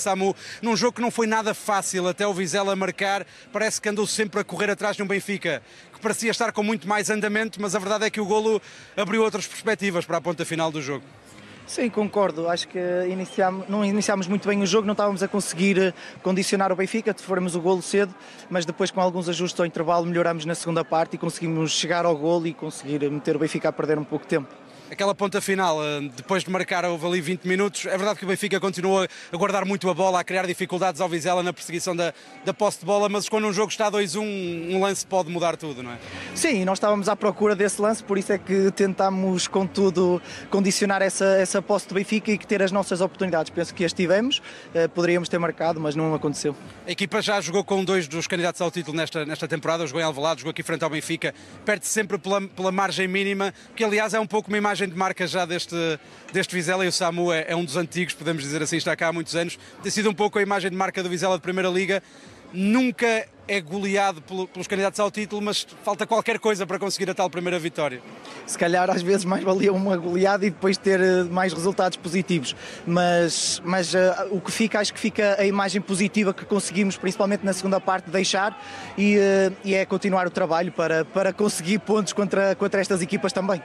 Samu, num jogo que não foi nada fácil até o Vizela marcar, parece que andou sempre a correr atrás de um Benfica, que parecia estar com muito mais andamento, mas a verdade é que o golo abriu outras perspectivas para a ponta final do jogo. Sim, concordo. Acho que iniciámos, não iniciámos muito bem o jogo, não estávamos a conseguir eh, condicionar o Benfica, fomos o golo cedo, mas depois com alguns ajustes ao intervalo melhoramos na segunda parte e conseguimos chegar ao golo e conseguir meter o Benfica a perder um pouco de tempo aquela ponta final, eh, depois de marcar houve ali 20 minutos, é verdade que o Benfica continua a guardar muito a bola, a criar dificuldades ao Vizela na perseguição da, da posse de bola, mas quando um jogo está 2-1, um lance pode mudar tudo, não é? Sim, nós estávamos à procura desse lance, por isso é que tentámos, contudo, condicionar essa, essa posse do Benfica e que ter as nossas oportunidades. Penso que as tivemos, eh, poderíamos ter marcado, mas não aconteceu. A equipa já jogou com dois dos candidatos ao título nesta, nesta temporada, jogou em Alvalade, jogou aqui frente ao Benfica, perde sempre pela, pela margem mínima, que aliás é um pouco uma imagem de marca já deste, deste Vizela e o Samu é, é, um dos antigos, podemos dizer assim, está cá há muitos anos. Tem sido um pouco a imagem de marca do Vizela de Primeira Liga. Nunca é goleado pelos candidatos ao título, mas falta qualquer coisa para conseguir a tal primeira vitória. Se calhar às vezes mais valia uma goleada e depois ter eh, mais resultados positivos, mas, mas uh, o que fica, acho que fica a imagem positiva que conseguimos, principalmente na segunda parte, deixar e, uh, e é continuar o trabalho para, para conseguir pontos contra, contra estas equipas também.